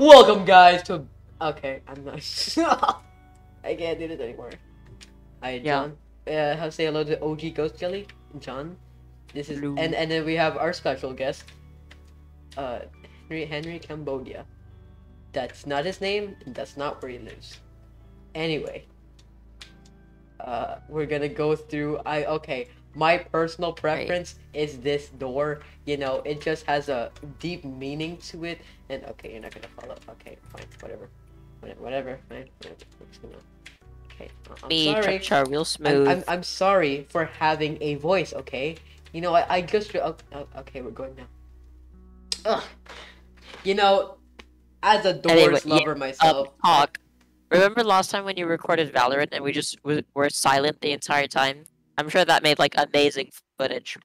Welcome, guys, to. Okay, I'm not. I can't do this anymore. Hi, Yeah. John. Uh, how say hello to OG Ghost Jelly, John. This is Hello. and and then we have our special guest, uh, Henry Henry Cambodia. That's not his name. and That's not where he lives. Anyway, uh, we're gonna go through. I okay. My personal preference is this door. You know, it just has a deep meaning to it. And okay, you're not gonna follow. Okay, fine, whatever, Whatever, whatever. Fine, whatever. I'm just gonna. Okay, I- I'm Me, sorry. Char, real I'm, smooth. I'm, I'm sorry for having a voice. Okay, you know I, I just oh, oh, okay we're going now. Ugh. You know, as a Doors Anyway, yeah, lover myself, Um, talk. Remember last time when you recorded Valorant and we just w- were silent the entire time? I'm sure that made like amazing footage.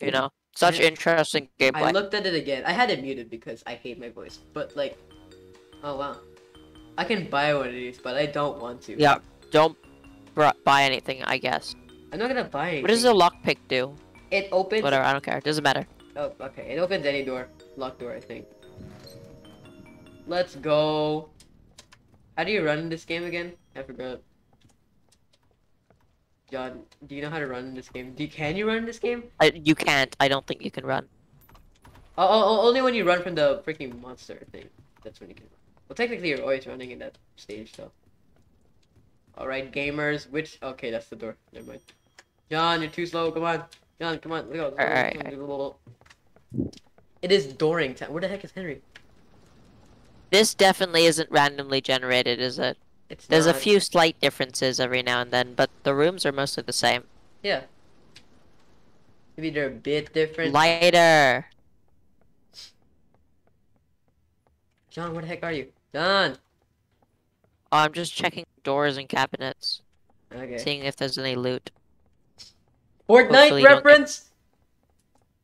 You know, such interesting I looked at it again. I had it muted because I hate my voice. But like, oh wow, I can buy one of these, but I don't want to. Yeah, don't br- buy anything. I guess. I'm not gonna buy anything. What does the lockpick do? It opens. Whatever, I don't care. It Doesn't matter. Oh, okay. It opens any door. Locked door, I think. Let's go. How do you run this game again? I forgot. John, do you know how to run in this game? Do you, can you run in this game? I, you can't. I don't think you can run. Oh, oh, oh, only when you run from the freaking monster thing. That's when you can run. Well, technically, you're always running in that stage, so. Alright, gamers. Which. Okay, that's the door. Never mind. John, you're too slow. Come on. John, come on. Let's go. Alright, It is dooring time. Where the heck is Henry? This definitely isn't randomly generated, is it? It's There's a few slight differences every now and then, but the rooms are mostly the same. Yeah. Maybe they're a bit different. Lighter. John, where the heck are you? John! Oh, I'm just checking doors and cabinets, Okay. seeing if there's any loot. Fortnite Hopefully don't get- reference?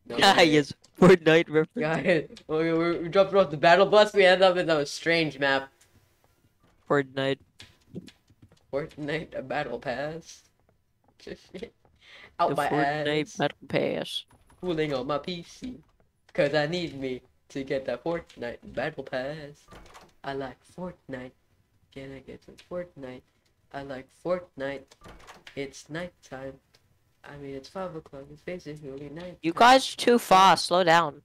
No, yes. Fortnite reference. Got it. Well, we, we, we dropped off the battle bus. We ended up in a strange map. Fortnite. Fortnite, a battle pass. Out The my Fortnite ass. Battle Pass. Fooling on my PC. Cause I need me to get that Fortnite battle pass. I like Fortnite. Can I get some Fortnite? I like Fortnite. It's nighttime. I mean, it's 5 o'clock. It's basically night. You guys are too fast. Slow down.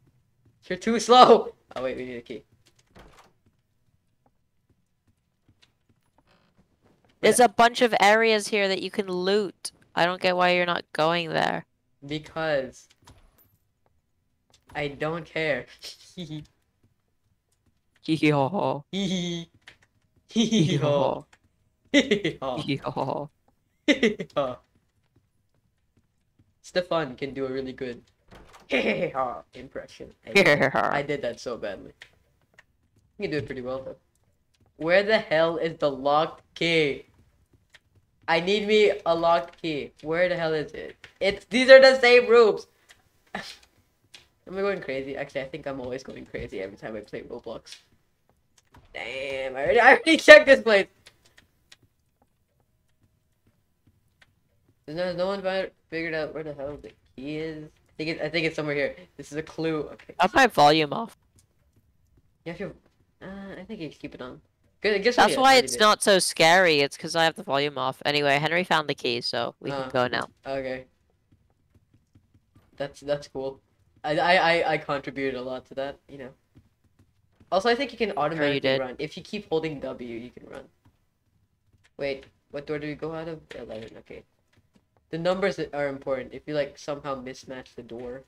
You're too slow! Oh, wait, we need a key. There's a bunch of areas here that you can loot. I don't get why you're not going there. Because. I don't care. Yo. Hee hee ho. Hee ho. Yo. Ha. Stefan can do a really good impression. I, I did that so badly. You can do it pretty well though. Where the hell is the locked key? I need me a locked key. Where the hell is it? It's these are the same rooms. Am I going crazy? Actually, I think I'm always going crazy every time I play Roblox. Damn, I already, I already checked this place. No, no one figured out where the hell the key is. I think it, I think it's somewhere here. This is a clue. Okay. Have my volume off. Yeah, if you. Uh, I think you keep it on. Good. Guess That's why it's not so scary. It's because I have the volume off. Anyway, Henry found the key, so we Uh. can go now. Okay. That's that's cool. I, I I I contributed a lot to that. You know. Also, I think you can automatically did. run if you keep holding W. You can run. Wait, what door do we go out of? Eleven. Okay. The numbers are important. If you like somehow mismatch the door.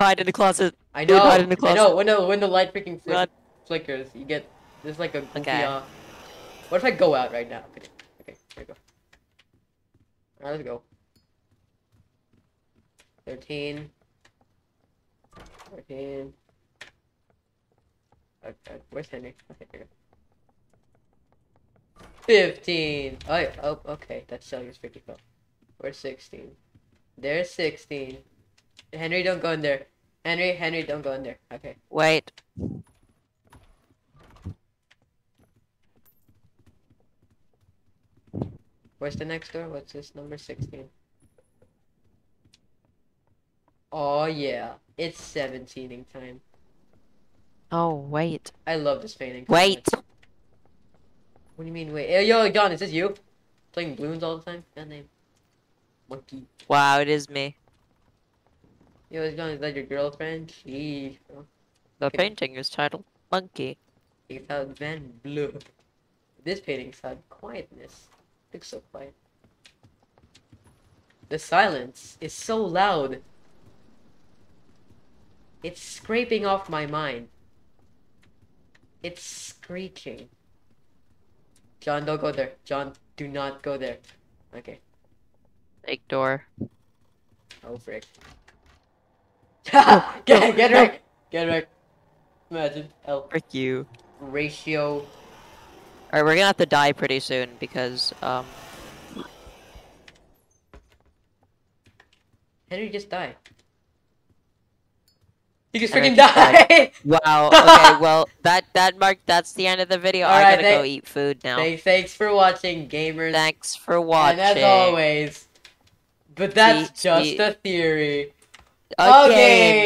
Hide in the closet. I know. hide in the I know. When the when the light freaking flick- Run. flickers, you get there's like a goofy. Okay. Uh, what if I go out right now? Okay, okay, there we go. Alright, let's go. Thirteen. Fourteen. Okay, where's Henry? Okay, there we go. Fifteen. Oh, yeah, oh, okay. That's Celsius fifty five. Where's sixteen? There's sixteen. Henry, don't go in there. Henry, Henry, don't go in there. Okay. Wait. Where's the next door? What's this number 16? Oh yeah, it's 17ing time. Oh wait, I love this painting. wait. much. What do you mean wait? Hey, yo, John, is this you? Playing balloons all the time? God name. Monkey. Wow, it is me. Yo, John, is that your girlfriend? Sheesh. The Okay. painting is titled Monkey. It's out Van Blue. This painting's had quietness. It Looks so quiet. The silence is so loud. It's scraping off my mind. It's screeching. John, don't go there. John, do not go there. Okay. Fake door. Oh, frick. get, get wrecked! Get wrecked. Imagine. L. Frick you. Ratio. Alright, we're gonna have to die pretty soon because um Henry just died. He just Henry freaking just died. died! Wow, okay, well that that marked that's the end of the video. I Alright, gotta go eat food now. Thanks, thanks for watching, gamers. Thanks for watching. And as always, but that's See- just see- a theory. Okay.